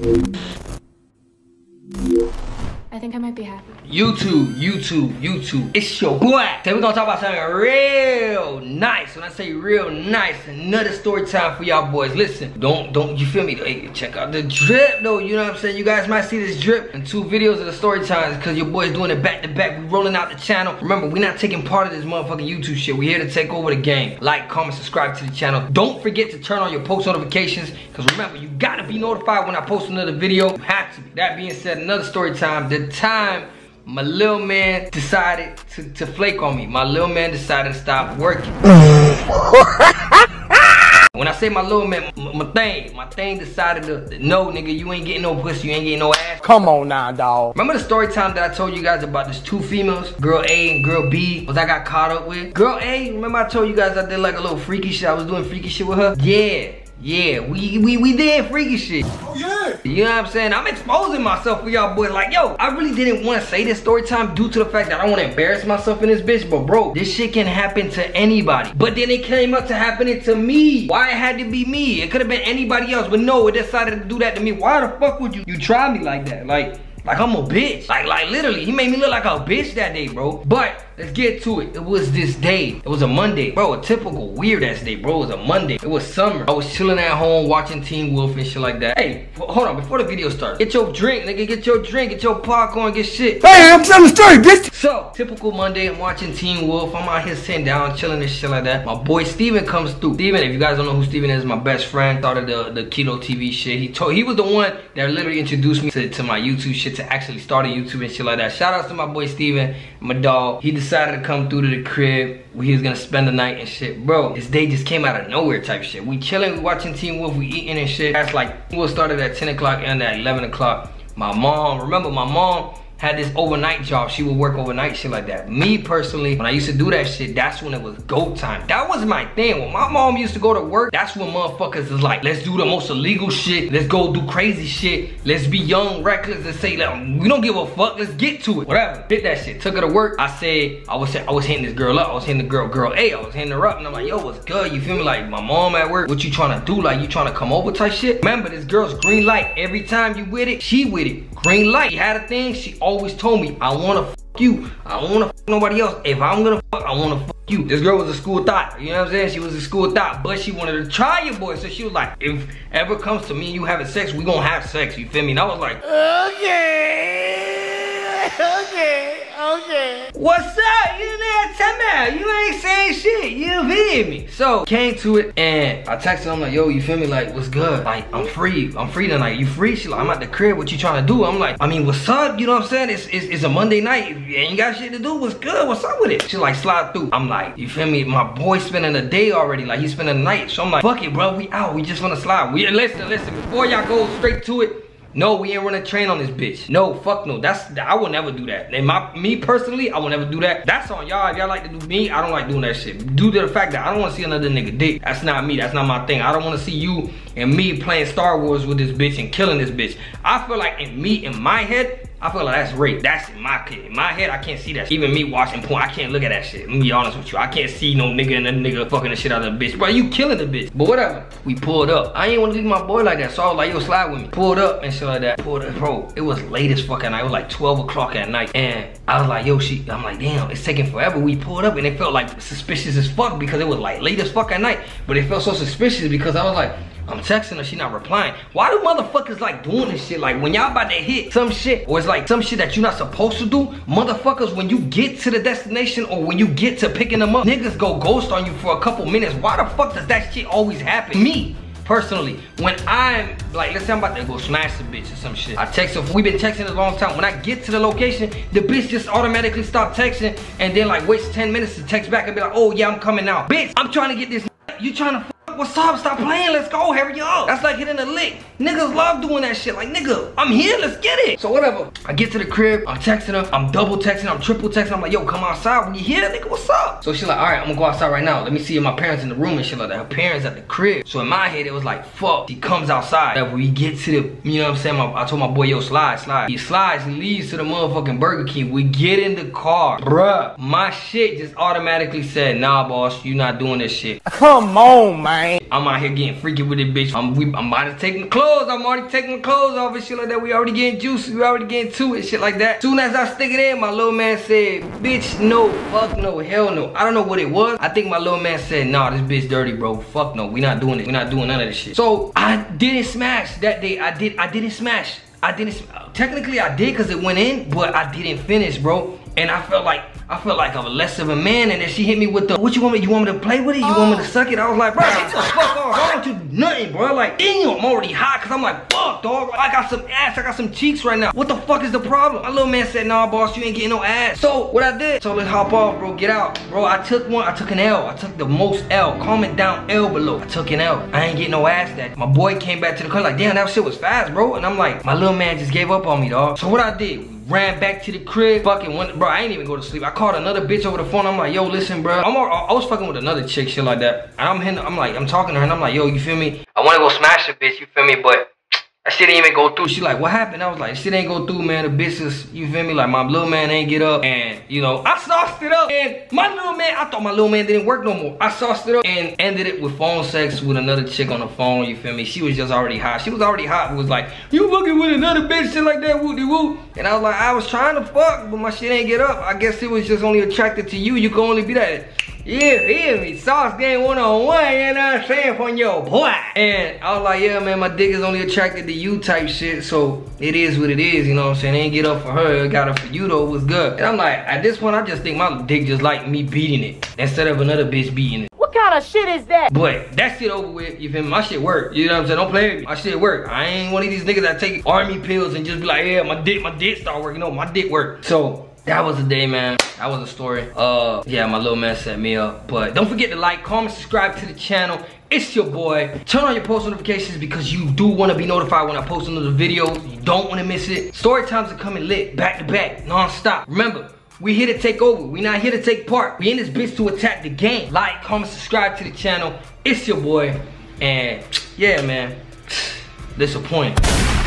Thank you. I think I might be happy. YouTube, YouTube, YouTube. It's your boy. Today we're gonna talk about something real nice. When I say real nice, another story time for y'all boys. Listen, don't, don't, you feel me? Hey, check out the drip though, you know what I'm saying? You guys might see this drip in two videos of the story times because your boy's doing it back to back. We rolling out the channel. Remember, we're not taking part of this motherfucking YouTube shit. We're here to take over the game. Like, comment, subscribe to the channel. Don't forget to turn on your post notifications because remember, you gotta be notified when I post another video. You have to. That being said, another story time. The time my little man decided to, to flake on me. My little man decided to stop working. when I say my little man, my, my thing, my thing decided to, no nigga, you ain't getting no pussy, you ain't getting no ass. Come on now, dog. Remember the story time that I told you guys about these two females, girl A and girl B, was I got caught up with? Girl A, remember I told you guys I did like a little freaky shit, I was doing freaky shit with her? Yeah. Yeah, we, we we did freaky shit. Oh yeah. You know what I'm saying? I'm exposing myself for y'all boys. Like, yo, I really didn't want to say this story time due to the fact that I want to embarrass myself in this bitch. But bro, this shit can happen to anybody. But then it came up to happening to me. Why it had to be me? It could have been anybody else. But no, it decided to do that to me. Why the fuck would you you try me like that? Like, like I'm a bitch. Like, like literally, he made me look like a bitch that day, bro. But let's get to it. It was this day. It was a Monday. Bro, a typical weird ass day, bro. It was a Monday. It was summer. I was chilling at home watching Teen Wolf and shit like that. Hey, hold on, before the video starts, get your drink, nigga. Get your drink, get your popcorn, get shit. Hey, I'm telling the story, bitch. So, typical Monday, I'm watching Teen Wolf. I'm out here sitting down, chilling and shit like that. My boy Steven comes through. Steven, if you guys don't know who Steven is, my best friend, started the, the Kilo TV shit. He told he was the one that literally introduced me to, to my YouTube shit to actually start a YouTube and shit like that. Shout out to my boy Steven, my dog. He decided to come through to the crib. We was gonna spend the night and shit. Bro, this day just came out of nowhere type shit. We chilling, we watching Teen Wolf, we eating and shit. That's like, we started at 10 o'clock and at 11 o'clock. My mom, remember my mom, had this overnight job. She would work overnight, shit like that. Me personally, when I used to do that shit, that's when it was go time. That was my thing. When my mom used to go to work, that's when motherfuckers is like, let's do the most illegal shit. Let's go do crazy shit. Let's be young, reckless, and say, like, we don't give a fuck. Let's get to it. Whatever. Did that shit. Took her to work. I said, I was I was hitting this girl up. I was hitting the girl, girl A. I was hitting her up. And I'm like, yo, what's good? You feel me? Like, my mom at work. What you trying to do? Like, you trying to come over type shit? Remember, this girl's green light. Every time you with it, she with it. Green light. She had a thing. She always told me, I wanna fuck you. I don't wanna fuck nobody else. If I'm gonna fuck, I wanna fuck you. This girl was a school thought. You know what I'm saying? She was a school thought, but she wanted to try your boy. So she was like, if ever comes to me and you having sex, we gonna have sex. You feel me? And I was like, Okay. Okay. Okay. What's up? You me. You ain't saying shit. You feel me? So came to it and I texted her. I'm like, yo, you feel me? Like, what's good? Like, I'm free. I'm free tonight. You free? She like, I'm at the crib. What you trying to do? I'm like, I mean, what's up? You know what I'm saying? It's, it's, it's a Monday night. You ain't got shit to do. What's good? What's up with it? She like, slide through. I'm like, you feel me? My boy spending the day already. Like, he's spending the night. So I'm like, fuck it, bro. We out. We just want to slide. We listen, listen. Before y'all go straight to it. No, we ain't running train on this bitch. No, fuck no. That's I will never do that. And my me personally, I will never do that. That's on y'all. If y'all like to do me, I don't like doing that shit. Due to the fact that I don't want to see another nigga dick. That's not me. That's not my thing. I don't want to see you and me playing Star Wars with this bitch and killing this bitch. I feel like in me, in my head, I feel like that's rape. That's in my in my head. I can't see that. Even me watching porn, I can't look at that shit. Let me be honest with you. I can't see no nigga and a nigga fucking the shit out of a bitch. Bro, you killing the bitch. But whatever. We pulled up. I ain't want to leave my boy like that. So I was like, yo, slide with me. Pulled up and shit like that. Pulled up. Bro, it was late as fucking night. It was like 12 o'clock at night. And I was like, yo, she, I'm like, damn, it's taking forever. We pulled up and it felt like suspicious as fuck because it was like late as fuck at night. But it felt so suspicious because I was like, I'm texting her, she not replying. Why do motherfuckers like doing this shit? Like when y'all about to hit some shit, or it's like some shit that you're not supposed to do, motherfuckers, when you get to the destination or when you get to picking them up, niggas go ghost on you for a couple minutes. Why the fuck does that shit always happen? Me, personally, when I'm like, let's say I'm about to go smash a bitch or some shit. I text her, we been texting a long time. When I get to the location, the bitch just automatically stop texting and then like waits 10 minutes to text back and be like, oh yeah, I'm coming out. Bitch, I'm trying to get this, you trying to what's up? Stop playing. Let's go. Hurry up. That's like hitting a lick. Niggas love doing that shit. Like, nigga, I'm here. Let's get it. So whatever. I get to the crib. I'm texting her. I'm double texting. I'm triple texting. I'm like, yo, come outside. When you here, nigga, what's up? So she like, all right, I'm gonna go outside right now. Let me see if my parents in the room and shit like that. Her parents at the crib. So in my head, it was like, fuck. He comes outside. We get to the, you know what I'm saying? My, I told my boy, yo, slide, slide. He slides. He leads to the motherfucking Burger King. We get in the car. Bruh. My shit just automatically said, nah, boss, you not doing this shit. Come on, man. Man. I'm out here getting freaky with this bitch. I'm, we, I'm about to take my clothes. I'm already taking my clothes off and shit like that. We already getting juicy. We already getting to it, shit like that. Soon as I stick it in, my little man said, bitch, no, fuck no, hell no. I don't know what it was. I think my little man said, nah, this bitch dirty, bro. Fuck no, we not doing it. We not doing none of this shit. So I didn't smash that day. I did, I didn't smash. I didn't, technically I did because it went in, but I didn't finish, bro. And I felt like I felt like I was less of a man, and then she hit me with the, what you want me, you want me to play with it? You want me to oh. suck it? I was like, bro, get the fuck off. I don't you do nothing, bro. Like, damn, I'm already hot, cause I'm like, fuck, dog. I got some ass, I got some cheeks right now. What the fuck is the problem? My little man said, nah, boss, you ain't getting no ass. So, what I did, so let's hop off, bro, get out. Bro, I took one, I took an L. I took the most L, comment down L below. I took an L. I ain't getting no ass that. My boy came back to the car like, damn, that shit was fast, bro. And I'm like, my little man just gave up on me, dog. So what I did, ran back to the crib, fucking went, bro, I ain't even go to sleep. I called another bitch over the phone. I'm like, yo, listen, bro. I'm, I was fucking with another chick, shit like that. And I'm hitting, I'm like, I'm talking to her and I'm like, yo, you feel me? I wanna go smash the bitch, you feel me? But that shit didn't even go through. She like, what happened? I was like, shit ain't go through, man. The is, you feel me? Like, my little man ain't get up. And, you know, I sauced it up. And my little man, I thought my little man didn't work no more. I sauced it up and ended it with phone sex with another chick on the phone, you feel me? She was just already hot. She was already hot. It was like, you fucking with another bitch, shit like that, woo woo. And I was like, I was trying to fuck, but my shit ain't get up. I guess it was just only attracted to you. You can only be that. Yeah, feel me? Sauce game one on one, you know what I'm saying? From your boy. And I was like, yeah, man, my dick is only attracted to you type shit. So it is what it is, you know what I'm saying? It ain't get up for her, it got up for you though, was good. And I'm like, at this point, I just think my dick just like me beating it instead of another bitch beating it. What kind of shit is that? But that shit over with, you feel me? My shit work. You know what I'm saying? Don't play with me. My shit work. I ain't one of these niggas that take army pills and just be like, yeah, my dick, my dick start working. No, my dick work. So that was the day, man. That was a story. Uh, yeah, my little man set me up. But don't forget to like, comment, subscribe to the channel. It's your boy. Turn on your post notifications because you do want to be notified when I post another video. You don't want to miss it. Story times are coming lit, back to back, non-stop. Remember, we here to take over. We not here to take part. We in this bitch to attack the game. Like, comment, subscribe to the channel. It's your boy. And yeah, man, disappointed.